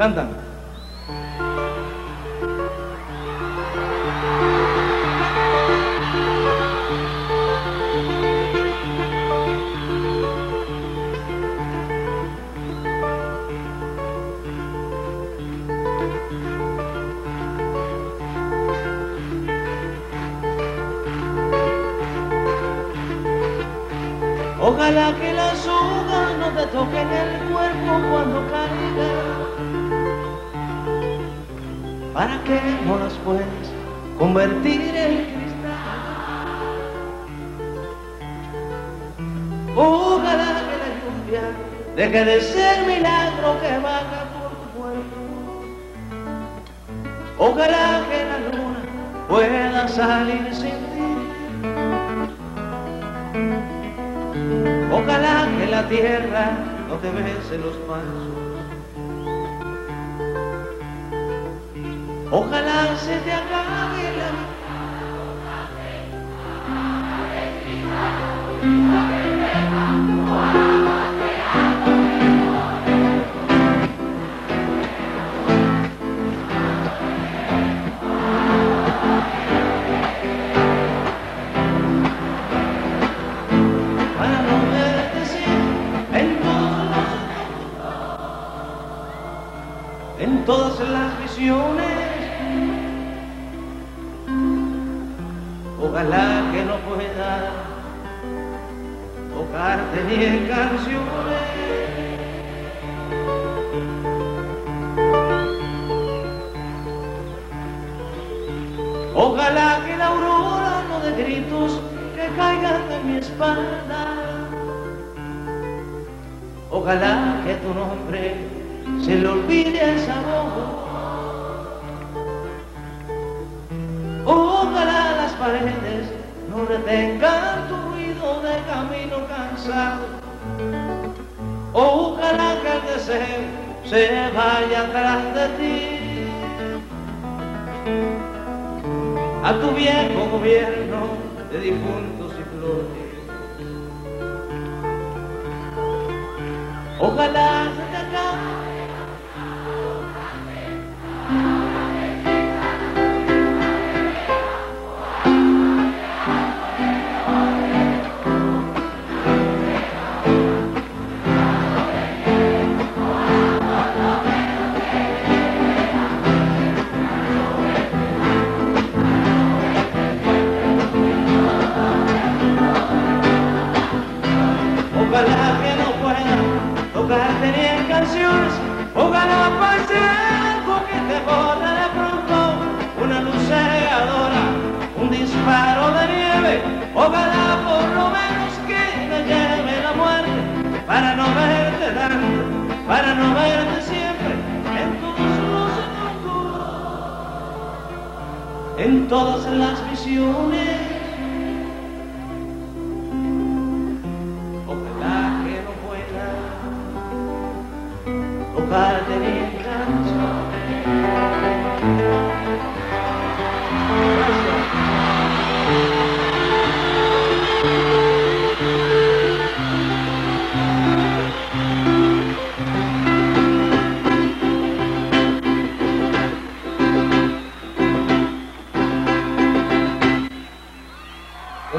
Cantan. Ojalá que las hojas no te toquen el cuerpo cuando para que no las puedas convertir en cristal. Ojalá que la lluvia deje de ser milagro que baja por tu cuerpo. Ojalá que la luna pueda salir sin ti. Ojalá que la tierra no te bese los pasos. Ojalá se te acabe la para en todos los- en todas las visiones. Ojalá que no pueda tocarte ni en canciones. Ojalá que la aurora no de gritos que caigan de mi espalda. Ojalá que tu nombre se le olvide a esa voz. No retengan tu ruido de camino cansado. Ojalá que el deseo se vaya atrás de ti. A tu viejo gobierno de difuntos y flores. Ojalá se te acabe canciones. Ojalá pase algo que te borre de pronto. Una luz cegadora, un disparo de nieve. Ojalá por lo menos que me lleve la muerte. Para no verte tanto, para no verte siempre. En todos los oscuros, en todas las visiones.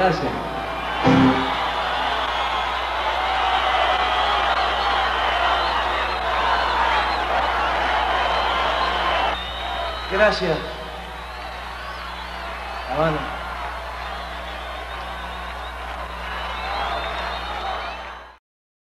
Gracias. Gracias. Habana.